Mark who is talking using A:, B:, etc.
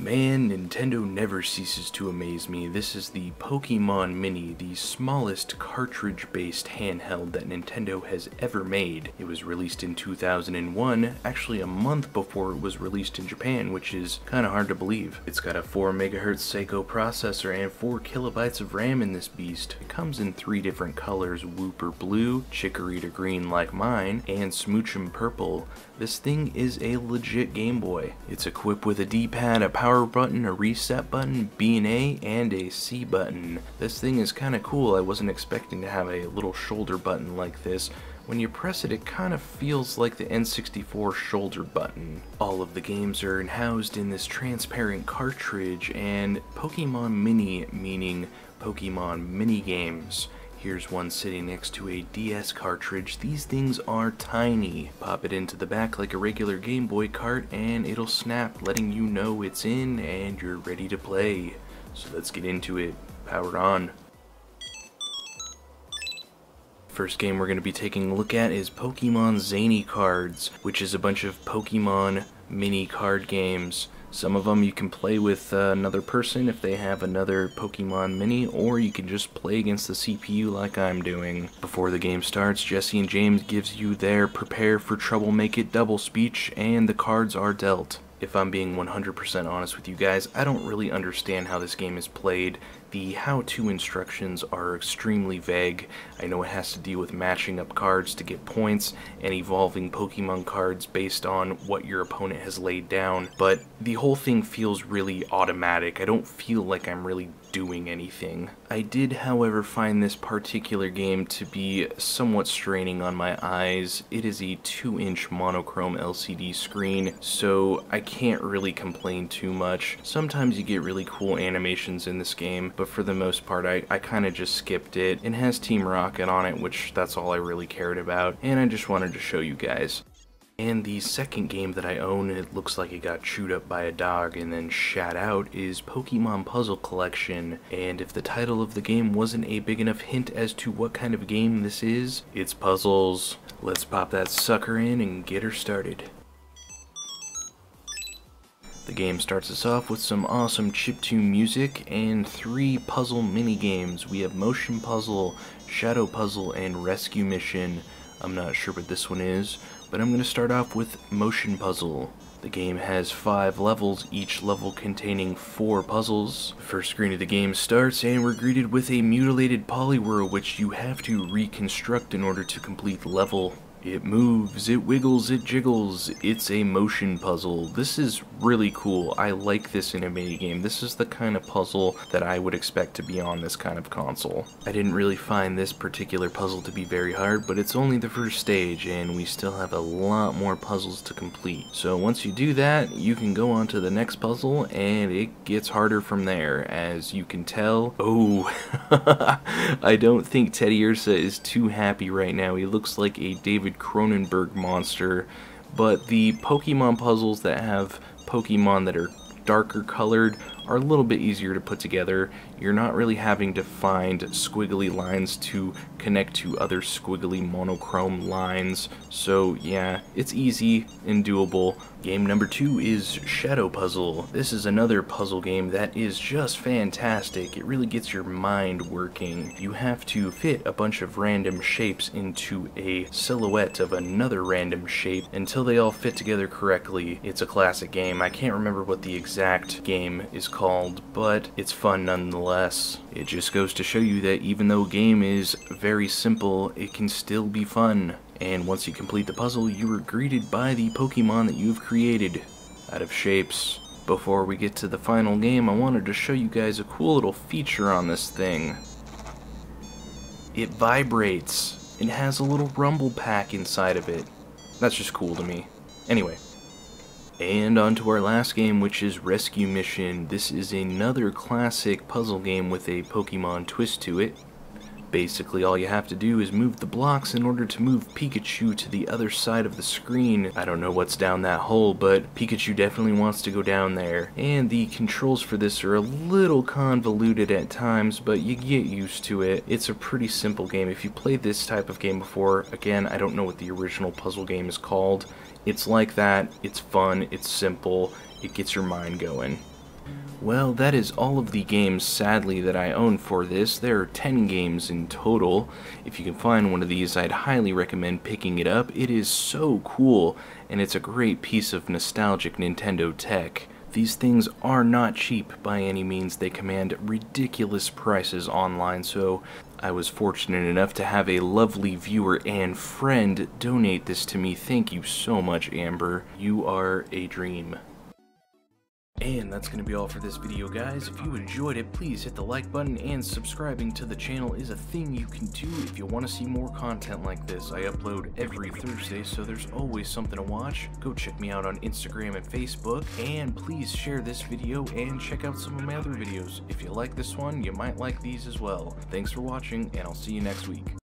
A: Man, Nintendo never ceases to amaze me. This is the Pokemon Mini, the smallest cartridge-based handheld that Nintendo has ever made. It was released in 2001, actually a month before it was released in Japan, which is kinda hard to believe. It's got a 4 MHz Seiko processor and 4 kilobytes of RAM in this beast. It comes in three different colors, Wooper Blue, Chikorita Green like mine, and Smoochum Purple. This thing is a legit Game Boy. It's equipped with a D-pad, a power button, a reset button, B and A, and a C button. This thing is kinda cool. I wasn't expecting to have a little shoulder button like this. When you press it, it kind of feels like the N64 shoulder button. All of the games are housed in this transparent cartridge, and Pokemon Mini meaning Pokemon mini games. Here's one sitting next to a DS cartridge. These things are tiny. Pop it into the back like a regular Game Boy cart and it'll snap, letting you know it's in and you're ready to play. So let's get into it. Power on. First game we're going to be taking a look at is Pokemon Zany Cards, which is a bunch of Pokemon mini card games. Some of them you can play with uh, another person if they have another Pokemon Mini, or you can just play against the CPU like I'm doing. Before the game starts, Jesse and James gives you their prepare for trouble make it double speech, and the cards are dealt. If I'm being 100% honest with you guys, I don't really understand how this game is played. The how-to instructions are extremely vague. I know it has to deal with matching up cards to get points and evolving Pokemon cards based on what your opponent has laid down, but the whole thing feels really automatic. I don't feel like I'm really doing anything. I did, however, find this particular game to be somewhat straining on my eyes. It is a 2-inch monochrome LCD screen, so I can't really complain too much. Sometimes you get really cool animations in this game, but for the most part I, I kind of just skipped it. It has Team Rocket on it, which that's all I really cared about, and I just wanted to show you guys. And the second game that I own, it looks like it got chewed up by a dog and then shat out, is Pokemon Puzzle Collection. And if the title of the game wasn't a big enough hint as to what kind of game this is, it's puzzles. Let's pop that sucker in and get her started. The game starts us off with some awesome chiptune music and three puzzle mini games. We have Motion Puzzle, Shadow Puzzle, and Rescue Mission. I'm not sure what this one is, but I'm going to start off with Motion Puzzle. The game has five levels, each level containing four puzzles. The First screen of the game starts, and we're greeted with a mutilated Poliwhirl which you have to reconstruct in order to complete the level. It moves, it wiggles, it jiggles. It's a motion puzzle. This is really cool. I like this in a minigame. This is the kind of puzzle that I would expect to be on this kind of console. I didn't really find this particular puzzle to be very hard, but it's only the first stage, and we still have a lot more puzzles to complete. So once you do that, you can go on to the next puzzle, and it gets harder from there. As you can tell, oh, I don't think Teddiursa is too happy right now. He looks like a David Cronenberg monster, but the Pokemon puzzles that have Pokemon that are darker colored are a little bit easier to put together. You're not really having to find squiggly lines to connect to other squiggly monochrome lines. So yeah, it's easy and doable. Game number two is Shadow Puzzle. This is another puzzle game that is just fantastic. It really gets your mind working. You have to fit a bunch of random shapes into a silhouette of another random shape until they all fit together correctly. It's a classic game. I can't remember what the exact game is called, but it's fun nonetheless. It just goes to show you that even though a game is very simple, it can still be fun. And once you complete the puzzle, you are greeted by the Pokemon that you've created out of shapes. Before we get to the final game, I wanted to show you guys a cool little feature on this thing. It vibrates. It has a little rumble pack inside of it. That's just cool to me. Anyway. And on to our last game, which is Rescue Mission. This is another classic puzzle game with a Pokemon twist to it. Basically, all you have to do is move the blocks in order to move Pikachu to the other side of the screen. I don't know what's down that hole, but Pikachu definitely wants to go down there. And the controls for this are a little convoluted at times, but you get used to it. It's a pretty simple game. If you played this type of game before, again, I don't know what the original puzzle game is called. It's like that, it's fun, it's simple, it gets your mind going. Well, that is all of the games, sadly, that I own for this. There are 10 games in total. If you can find one of these, I'd highly recommend picking it up. It is so cool, and it's a great piece of nostalgic Nintendo tech. These things are not cheap by any means. They command ridiculous prices online, so I was fortunate enough to have a lovely viewer and friend donate this to me. Thank you so much, Amber. You are a dream. And that's going to be all for this video guys. If you enjoyed it, please hit the like button and subscribing to the channel is a thing you can do if you want to see more content like this. I upload every Thursday, so there's always something to watch. Go check me out on Instagram and Facebook, and please share this video and check out some of my other videos. If you like this one, you might like these as well. Thanks for watching, and I'll see you next week.